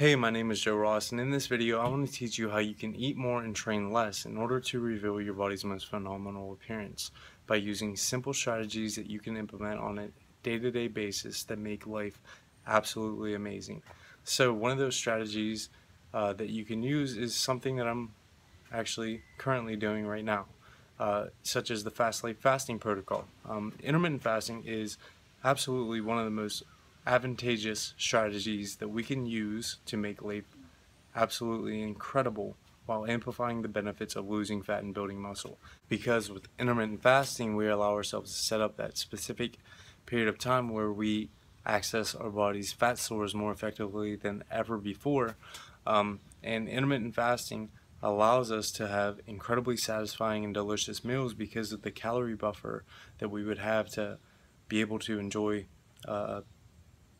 Hey, my name is Joe Ross, and in this video, I want to teach you how you can eat more and train less in order to reveal your body's most phenomenal appearance by using simple strategies that you can implement on a day-to-day -day basis that make life absolutely amazing. So one of those strategies uh, that you can use is something that I'm actually currently doing right now, uh, such as the Fast Life Fasting Protocol. Um, intermittent fasting is absolutely one of the most advantageous strategies that we can use to make life absolutely incredible while amplifying the benefits of losing fat and building muscle. Because with intermittent fasting, we allow ourselves to set up that specific period of time where we access our body's fat stores more effectively than ever before. Um, and intermittent fasting allows us to have incredibly satisfying and delicious meals because of the calorie buffer that we would have to be able to enjoy uh,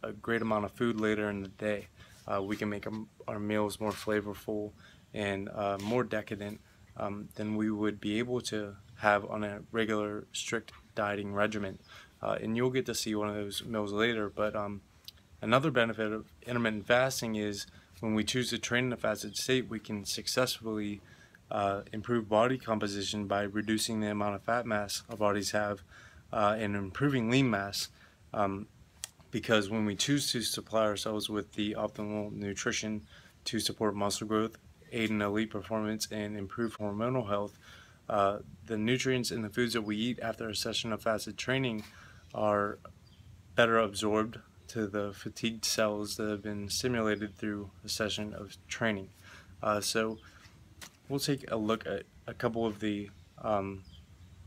a great amount of food later in the day. Uh, we can make our meals more flavorful and uh, more decadent um, than we would be able to have on a regular strict dieting regimen. Uh, and you'll get to see one of those meals later. But um, another benefit of intermittent fasting is when we choose to train in a fasted state, we can successfully uh, improve body composition by reducing the amount of fat mass our bodies have uh, and improving lean mass. Um, because when we choose to supply ourselves with the optimal nutrition to support muscle growth, aid in elite performance, and improve hormonal health, uh, the nutrients in the foods that we eat after a session of fasted training are better absorbed to the fatigued cells that have been stimulated through a session of training. Uh, so we'll take a look at a couple of the um,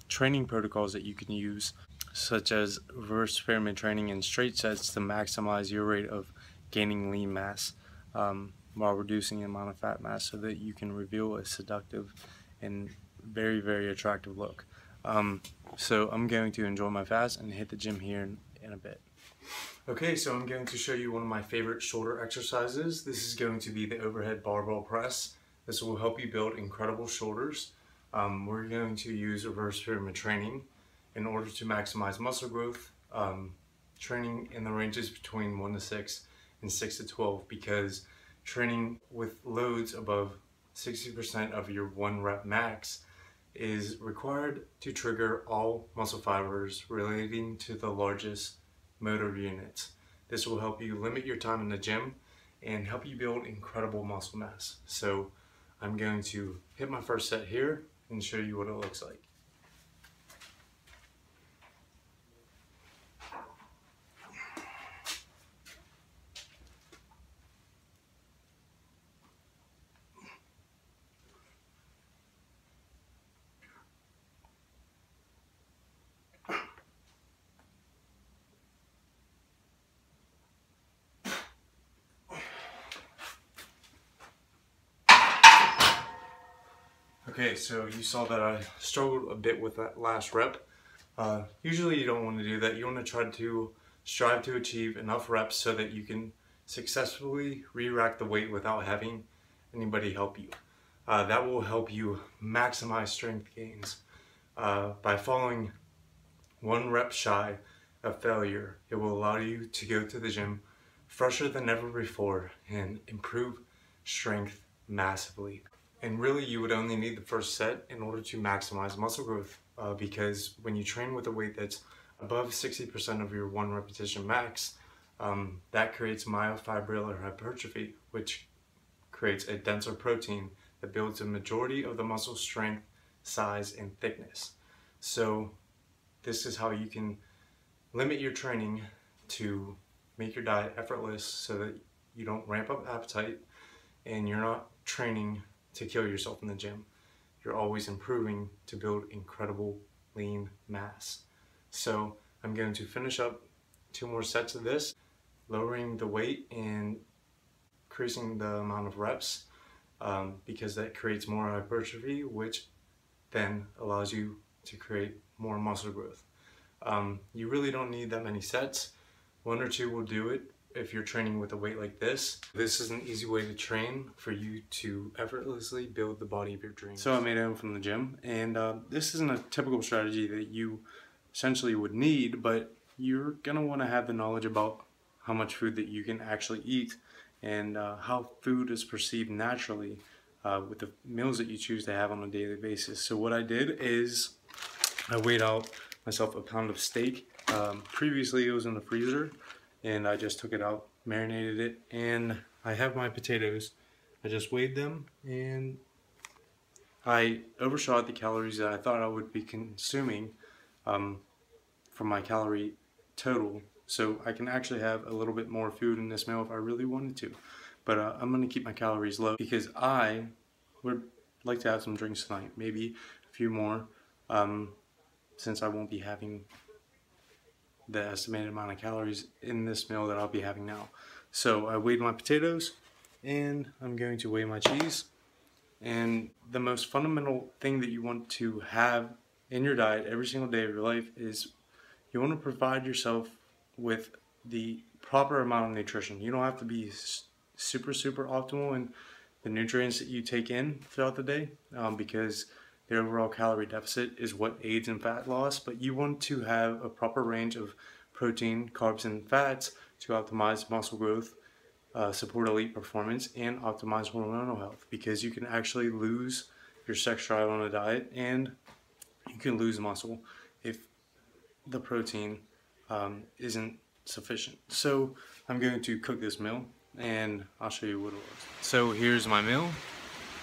training protocols that you can use such as reverse pyramid training and straight sets to maximize your rate of gaining lean mass um, while reducing the amount of fat mass so that you can reveal a seductive and very, very attractive look. Um, so I'm going to enjoy my fast and hit the gym here in, in a bit. Okay, so I'm going to show you one of my favorite shoulder exercises. This is going to be the overhead barbell press. This will help you build incredible shoulders. Um, we're going to use reverse pyramid training in order to maximize muscle growth, um, training in the ranges between 1 to 6 and 6 to 12 because training with loads above 60% of your one rep max is required to trigger all muscle fibers relating to the largest motor units. This will help you limit your time in the gym and help you build incredible muscle mass. So I'm going to hit my first set here and show you what it looks like. Okay, so you saw that I struggled a bit with that last rep. Uh, usually you don't want to do that. You want to try to strive to achieve enough reps so that you can successfully re-rack the weight without having anybody help you. Uh, that will help you maximize strength gains. Uh, by following one rep shy of failure, it will allow you to go to the gym fresher than ever before and improve strength massively. And really you would only need the first set in order to maximize muscle growth uh, because when you train with a weight that's above 60% of your one repetition max, um, that creates myofibrillar hypertrophy, which creates a denser protein that builds a majority of the muscle strength, size, and thickness. So this is how you can limit your training to make your diet effortless so that you don't ramp up appetite and you're not training to kill yourself in the gym. You're always improving to build incredible lean mass. So I'm going to finish up two more sets of this, lowering the weight and increasing the amount of reps um, because that creates more hypertrophy, which then allows you to create more muscle growth. Um, you really don't need that many sets. One or two will do it if you're training with a weight like this. This is an easy way to train for you to effortlessly build the body of your dreams. So I made it home from the gym and uh, this isn't a typical strategy that you essentially would need, but you're gonna wanna have the knowledge about how much food that you can actually eat and uh, how food is perceived naturally uh, with the meals that you choose to have on a daily basis. So what I did is I weighed out myself a pound of steak. Um, previously it was in the freezer and I just took it out, marinated it, and I have my potatoes. I just weighed them and I overshot the calories that I thought I would be consuming um, from my calorie total. So I can actually have a little bit more food in this meal if I really wanted to. But uh, I'm going to keep my calories low because I would like to have some drinks tonight. Maybe a few more um, since I won't be having the estimated amount of calories in this meal that I'll be having now. So I weighed my potatoes and I'm going to weigh my cheese. And the most fundamental thing that you want to have in your diet every single day of your life is you want to provide yourself with the proper amount of nutrition. You don't have to be super, super optimal in the nutrients that you take in throughout the day um, because the overall calorie deficit is what aids in fat loss, but you want to have a proper range of protein, carbs, and fats to optimize muscle growth, uh, support elite performance, and optimize hormonal health because you can actually lose your sex drive on a diet and you can lose muscle if the protein um, isn't sufficient. So I'm going to cook this meal and I'll show you what it was. So here's my meal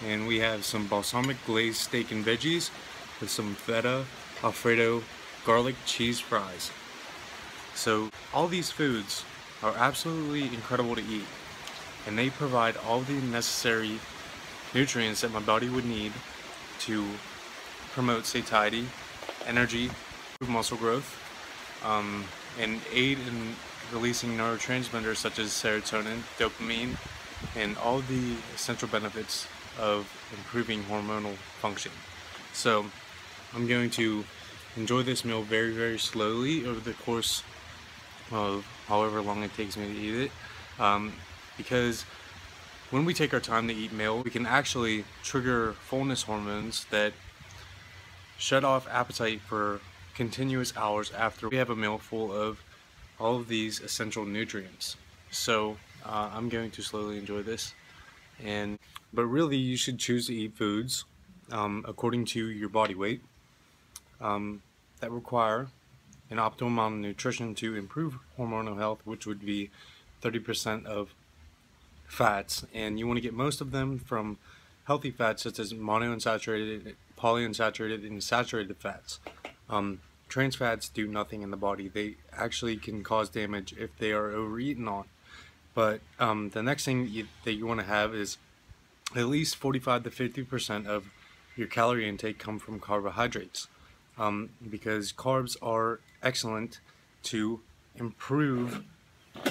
and we have some balsamic glazed steak and veggies with some feta, alfredo, garlic cheese fries. So all these foods are absolutely incredible to eat and they provide all the necessary nutrients that my body would need to promote satiety, energy, muscle growth, um, and aid in releasing neurotransmitters such as serotonin, dopamine, and all the essential benefits of improving hormonal function. So I'm going to enjoy this meal very, very slowly over the course of however long it takes me to eat it. Um, because when we take our time to eat meal, we can actually trigger fullness hormones that shut off appetite for continuous hours after we have a meal full of all of these essential nutrients. So uh, I'm going to slowly enjoy this. And But really you should choose to eat foods um, according to your body weight um, that require an optimal amount of nutrition to improve hormonal health, which would be 30% of fats. And you want to get most of them from healthy fats such as monounsaturated, polyunsaturated, and saturated fats. Um, trans fats do nothing in the body. They actually can cause damage if they are overeaten on. But um, the next thing you, that you want to have is at least 45 to 50% of your calorie intake come from carbohydrates um, because carbs are excellent to improve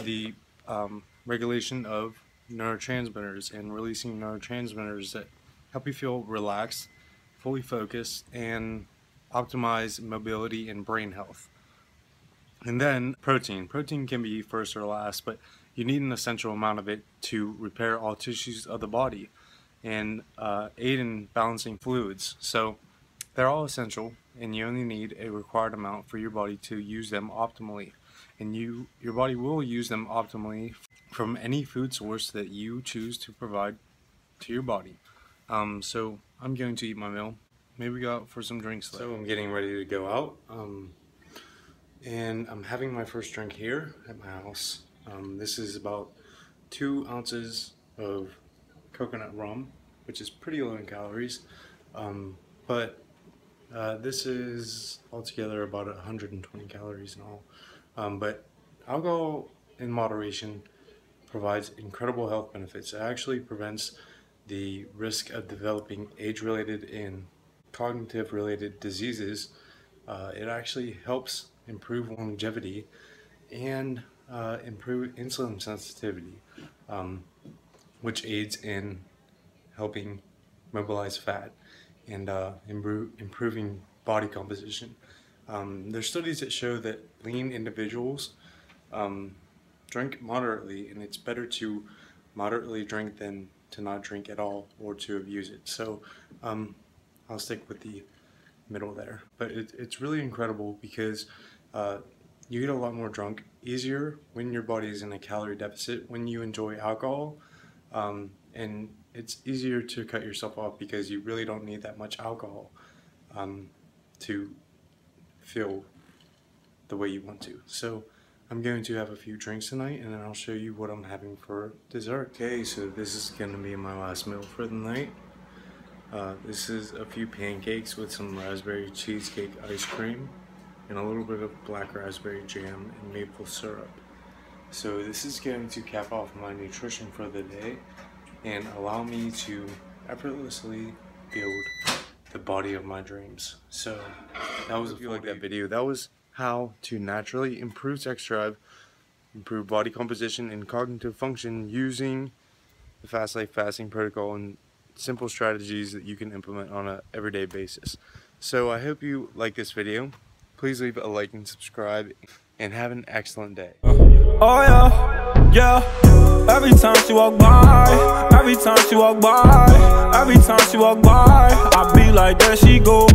the um, regulation of neurotransmitters and releasing neurotransmitters that help you feel relaxed, fully focused, and optimize mobility and brain health. And then protein. Protein can be first or last, but you need an essential amount of it to repair all tissues of the body and uh, aid in balancing fluids. So they're all essential, and you only need a required amount for your body to use them optimally. And you, your body will use them optimally from any food source that you choose to provide to your body. Um, so I'm going to eat my meal maybe go out for some drinks. So I'm getting ready to go out. Um, and I'm having my first drink here at my house. Um, this is about two ounces of coconut rum, which is pretty low in calories. Um, but uh, this is altogether about 120 calories in all. Um, but alcohol in moderation provides incredible health benefits. It actually prevents the risk of developing age-related and cognitive related diseases, uh, it actually helps improve longevity and uh, improve insulin sensitivity, um, which aids in helping mobilize fat and uh, improving body composition. Um, there's studies that show that lean individuals um, drink moderately, and it's better to moderately drink than to not drink at all or to abuse it. So um, I'll stick with the middle there. But it, it's really incredible because uh, you get a lot more drunk easier when your body is in a calorie deficit, when you enjoy alcohol. Um, and it's easier to cut yourself off because you really don't need that much alcohol um, to feel the way you want to. So I'm going to have a few drinks tonight and then I'll show you what I'm having for dessert. Okay, so this is going to be my last meal for the night. Uh, this is a few pancakes with some raspberry cheesecake ice cream and a little bit of black raspberry jam and maple syrup. So this is going to cap off my nutrition for the day and allow me to effortlessly build the body of my dreams. So that was if you like that video. That was how to naturally improve sex drive, improve body composition and cognitive function using the Fast Life Fasting Protocol and simple strategies that you can implement on an everyday basis. So I hope you like this video. Please leave a like and subscribe and have an excellent day. Oh. Oh yeah, yeah. Every time she walk by, every time she walk by, every time she walk by, I be like, there she go.